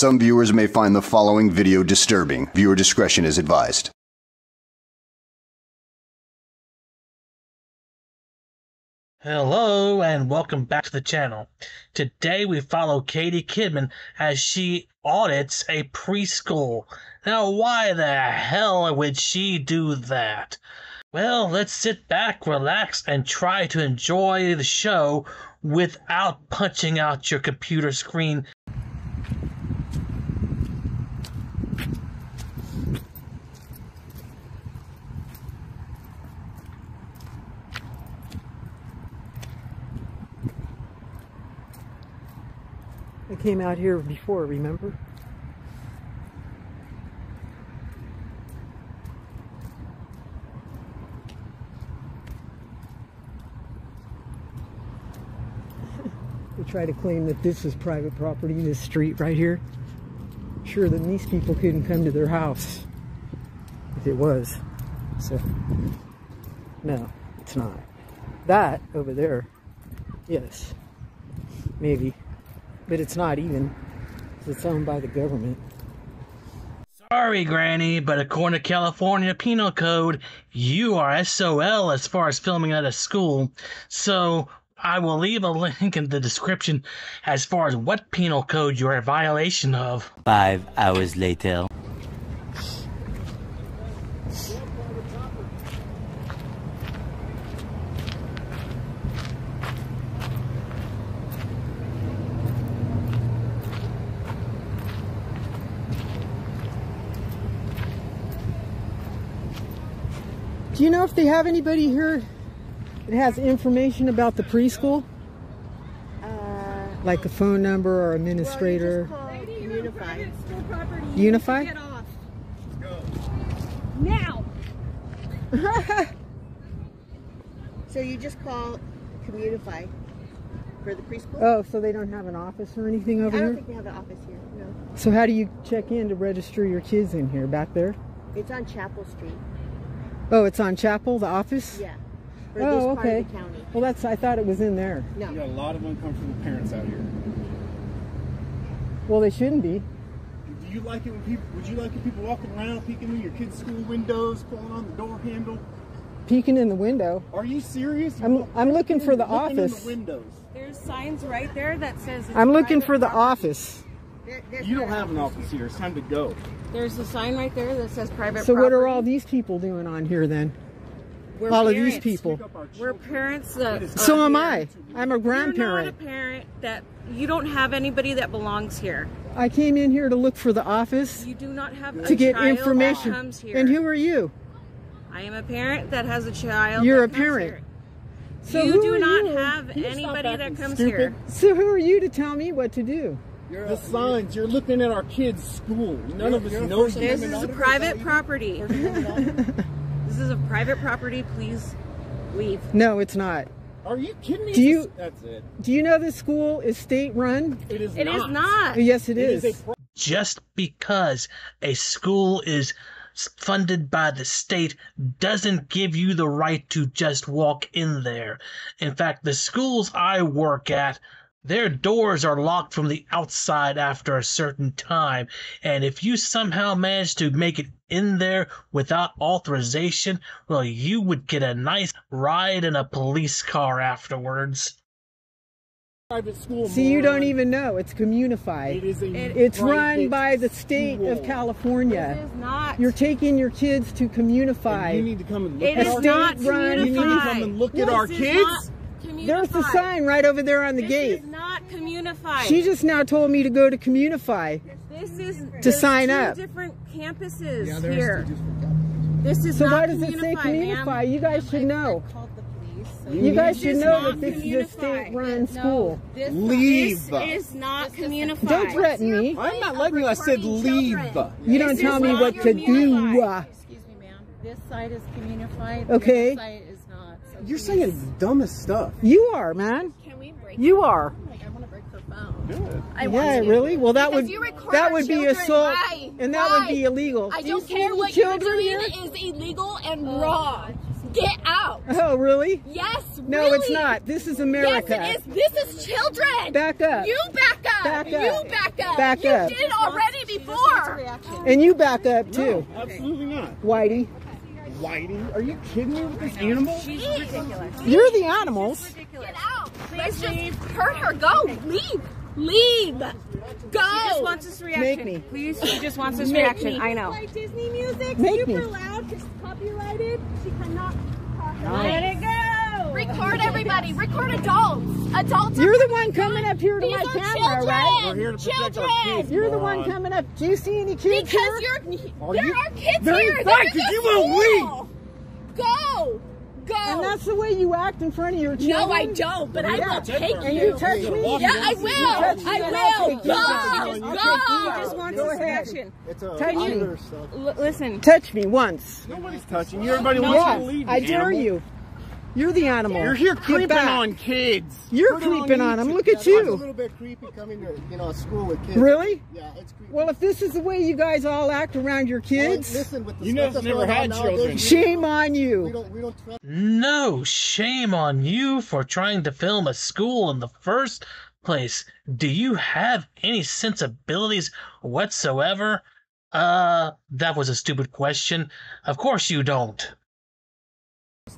Some viewers may find the following video disturbing. Viewer discretion is advised. Hello and welcome back to the channel. Today we follow Katie Kidman as she audits a preschool. Now why the hell would she do that? Well, let's sit back, relax, and try to enjoy the show without punching out your computer screen came out here before, remember? they try to claim that this is private property, this street right here. Sure, then these people couldn't come to their house if it was. So, no, it's not. That over there, yes, maybe but it's not even. It's owned by the government. Sorry, Granny, but according to California Penal Code, you are SOL as far as filming at a school. So I will leave a link in the description as far as what penal code you're in violation of. Five hours later. Do you know if they have anybody here that has information about the preschool? Uh, like a phone number or administrator? Well, Unify. Unify? Get off. Now. so you just call Communify for the preschool? Oh, so they don't have an office or anything over here? I don't here? think they have an office here. No. So how do you check in to register your kids in here? Back there? It's on Chapel Street. Oh, it's on Chapel, the office? Yeah. For Oh, this part okay. of the county. Well, that's, I thought it was in there. No. Yeah, a lot of them come from the parents out here. Well, they shouldn't be. Do you like it when people? Would you like it people walking around, peeking in your kids' school windows, pulling on the door handle? Peeking in the window. Are you serious? I'm, I'm looking for the Looking in office. the windows. There's signs right there that says it's I'm looking for the property. office. There- there's You don't have an office here. It's time to go. There's a sign right there that says private So what are all these people doing on here then? We're all of these people. Pick up our We're parents that. So am here. I. I'm a grandparent. You're grandparent. not a parent that you don't have anybody that belongs here. I came in here to look for the office You do not have to a get child information. That comes here. And who are you? I am a parent that has a child. You're that a comes parent. here. So you who do are not you? have Can you anybody that acting comes stupid? here. So who are you to tell me what to do? The signs. You're looking at our kids' school. None of us know you. This is a private property. this is a private property. Please leave. No, it's not. Are you kidding me? Do you- That's it. Do you know this school is state run? It is It not. is not. Yes, it It is. is Just because a school is funded by the state doesn't give you the right to just walk in there. In fact, the schools I work at, their doors are locked from the outside after a certain time. And if you somehow manage to make it in there without authorization, well, you would get a nice ride in a police car afterwards. private school. See, you don't even know. It's communified. Communify. is a. It- It's run by the state of. California. This is not. You're taking your kids to And Communify. you need to come and look It at is our not kids. run. You need to come and look Yes, at our kids. not There's the sign right over there on the This gate. Is not communified. She just now told me to go to Communify. This is To there's sign two up. Different campuses Yeah, there's here. just- This is So not why does it say Communify, Communify? You guys should know. called the police. so You guys should know that this is a state-run school. This, Leave. This is not communified. Don't threaten me. I'm not letting you. I said leave. You don't This tell me what to do. Excuse me, ma'am. This side is communified. Okay. This side is not. So You're please- saying the dumbest stuff. You are, man. Can we break? You are. Like, I want to break her phone. Good. I want Yeah, to. really? Well, that Because would you that our would be assault, Why? and that would be illegal. I These don't care little what you're children doing here? is illegal and oh. wrong. Get out. Oh, really? Yes. No, really. it's not. This is America. Yes, it is. This is children. Back up. You back up. Back up. you up. back up. Back you up. did already before. And you back up too, Absolutely not. Whitey. Whitey, are you kidding me with this animal? You're the animals. Get out. Let's just hurt her. Go. Leave. Leave. Go. She just wants this reaction. Make me. Please, she just wants this Make reaction. me. I know. Like Disney music, Make super me. loud, because copyrighted. She cannot Let it go. Record everybody. Record adults. Adults. You're the one coming up here to These my are camera, children. right? We're here to protect our Children. kids. You're the one coming up. Do you see any kids Because here? you're. Are there you- are kids They're here. in They're fact, in the you won't school. Go. Go. And that's the way you act in front of your children. no, I don't. But I will take And you. you touch me? Yeah, I will. touch me I and I'll will. take you. Go. I'll Go. She just wants Go ahead. reaction. It's a Touch me. L- listen. Touch me once. Nobody's touching you. Everybody wants you to leave. I dare animal. you. You're the animal. You're here creeping on kids. You're Put it creeping on, them. Look at Yeah, you. It's a little bit creepy coming to you know school with kids. Really? Yeah, it's creepy. Well, if this is the way you guys all act around your Well, kids, listen, with the You stuff know, that's never had children. shame on We you. don't we don't trust. No shame on you for trying to film a school in the first place. Do you have any sensibilities whatsoever? Uh, that was a stupid question. Of course you don't.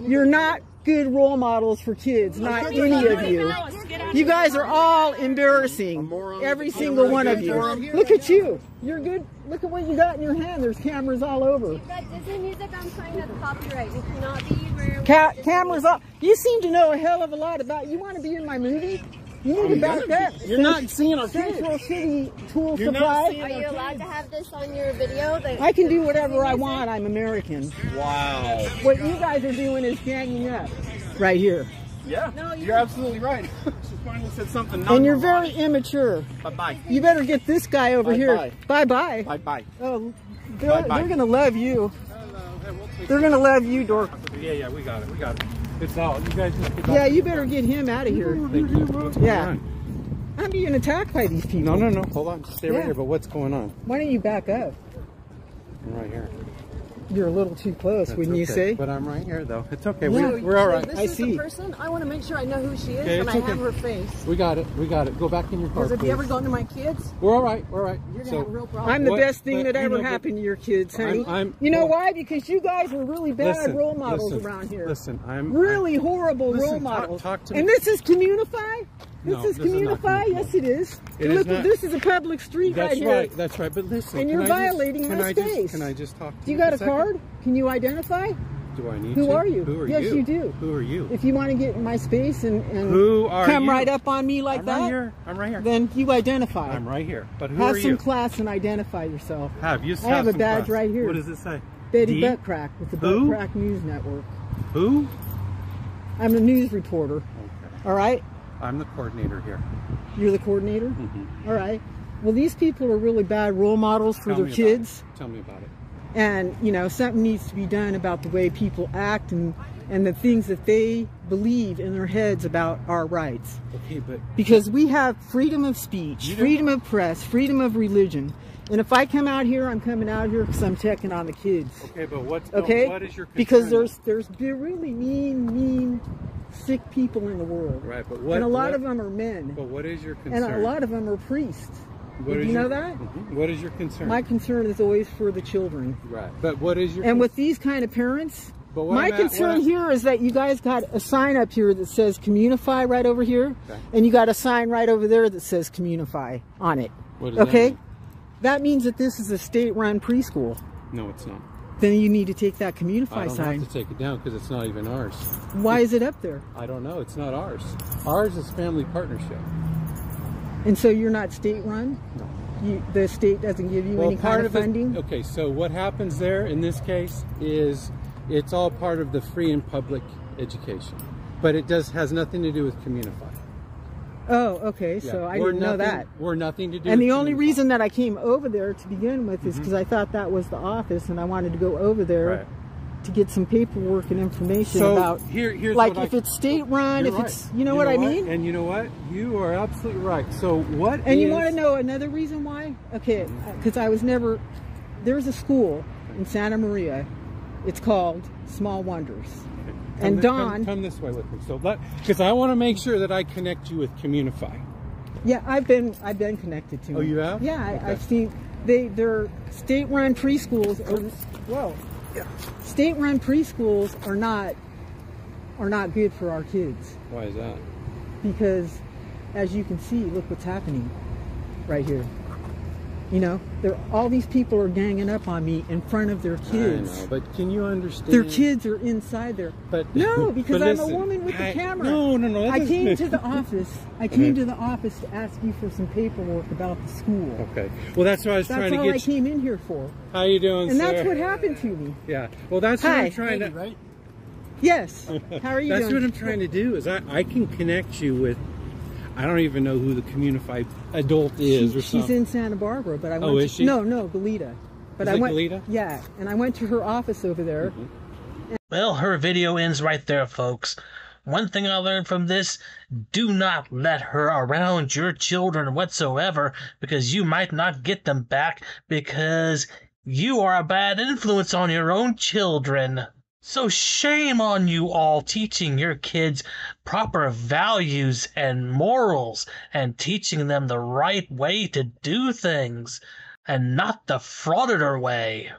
You're not good role models for kids, not any of you. You guys are all embarrassing. Every single one of you. Look at you. You're good. Look at what you got in your hand. There's cameras all over. That Disney music I'm trying to copyright. It cannot be. Ca- cameras up. You seem to know a hell of a lot about. You want to be in my movie? You need to back up. You're not seeing our kids. Central City Tool You're Supply. Are you allowed to have this on your video? The I can do whatever I want. I'm American. Wow. What you guys are doing is ganging up right here. Yeah. No, you're absolutely right. she finally said something. And you're very immature. Bye bye. You better get this guy over here. Bye-bye. Bye bye. Bye bye. Oh, they're, Bye-bye. they're gonna love you. Hello. They're gonna love you, Dork. Yeah, yeah, we got it. We got it. It's all. You guys just get Yeah, you better get him out of here. Thank you. What's going Yeah. on? I'm being attacked by these people. No, no, no. Hold on. Just stay right here. But what's going on? Why don't you back up? I'm right here. You're a little too close, That's wouldn't you say? But I'm right here, though. It's okay. Yeah. We, we're all right. I see. person. I want to make sure I know who she is Okay, and it's I okay. have her face. We got it. We got it. Go back in your car, Because if you ever please. go into my kids, We're all right. We're all right. you're gonna So, have a real problem. I'm the What- best thing but that ever know, happened to your kids, honey. I'm- I'm- you know well- why? Because you guys were really bad listen, role models listen, around here. Listen, I'm really horrible Listen, role models. talk to and this is Communify? This No, is this is Communify? Communify. Yes, it is. It Look, is not. this is a public street That's right here. right. That's right. But listen, And you're just- violating can my I just- space. Can I just talk to Do you you got a second? card? Can you identify? Do I need Who to? are you? Who are you? yes, you? you do. Who are you? If you want to get in my space and, and Who are come you? right up on me like I'm that, right here. I'm right here. then you identify. I'm right here. But who have are some class and identify yourself. Have you? I have a badge class. right here. What does it say? Betty D? Buttcrack with the Who? Buttcrack News Network. Who? I'm a news reporter. Okay. All right? I'm the coordinator here. You're the coordinator? Mhm. All right. Well, these people are really bad role models for Tell their kids. Tell me about it. And, you know, something needs to be done about the way people act and, and the things that they believe in their heads about our rights. Okay, but Because we have freedom of speech, freedom of press, freedom of religion. And if I come out here, I'm coming out here because I'm checking on the kids. okay, but what's no, Okay? what is your concern? because there's there's really mean, mean, sick people in the world. right, but what? and a lot what- of them are men. But what is your concern? And a lot of them are priests. What Did you your- know that? Mhm. What is your concern? My concern is always for the children. right, but what is your? And with these kind of parents, But my concern here is that you guys got a sign up here that says Communify right over here, Okay. and you got a sign right over there that says Communify on it. What does that okay? mean? That means that this is a state-run preschool. No, it's not. Then you need to take that Communify I don't sign. have to take it down because it's not even ours. Why is it up there? I don't know. It's not ours. Ours is family partnership. And so you're not state-run? No. You, the state doesn't give you Well, any part kind of it- funding? okay, so what happens there in this case is it's all part of the free and public education, but it does has nothing to do with Communify. Oh, okay. Yeah, So I we're didn't know that. We're nothing to do. And the only reason that I came over there to begin with is mm-hmm. because I thought that was the office, and I wanted to go over there Right. to get some paperwork and information So about, here, here's like, if I, it's state-run, if right. it's, you know what I mean? And you know what? You are absolutely right. So what? And you want to know another reason why? Okay, mm-hmm. because I was never. There's a school in Santa Maria. It's called Small Wonders. Come and thi- come- Dawn- come, this way with me. So let because I want to make sure that I connect you with Communify. Yeah, I've been I've been connected to them. Oh, you have? Yeah, I, Okay. I've seen they they're state-run preschools. Are, whoa, state-run preschools are not are not good for our kids Why is that? because, as you can see, look what's happening right here. You know, there all these people are ganging up on me in front of their kids. I know, but can you understand? Their kids are inside there. But No, because but I'm a woman with I- the camera. No, no, no. I came to the office. I came to the office to ask you for some paperwork about the school. Okay. Well, that's what I was That's trying to all get. I came in here for. How you doing, And sir? that's what happened to me. Yeah. Well, that's what I'm trying to. right? Yes. How are you That's doing? what I'm trying to do. Is I, I can connect you with. I don't even know who the communified adult is She- or she's in Santa Barbara, but I oh, went Oh, to, is she? No, no, Goleta. But Is I it went Goleta? Yeah, and I went to her office over there. Mm-hmm. Well, her video ends right there, folks. One thing I learned from this do not let her around your children whatsoever because you might not get them back because you are a bad influence on your own children. So shame on you all teaching your kids proper values and morals and teaching them the right way to do things and not the frauditor way.